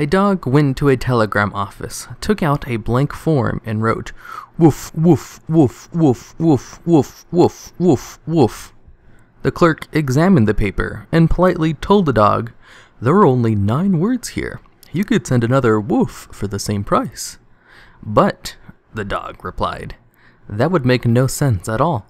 A dog went to a telegram office, took out a blank form, and wrote, Woof, woof, woof, woof, woof, woof, woof, woof, woof. The clerk examined the paper and politely told the dog, There are only nine words here. You could send another woof for the same price. But, the dog replied, that would make no sense at all.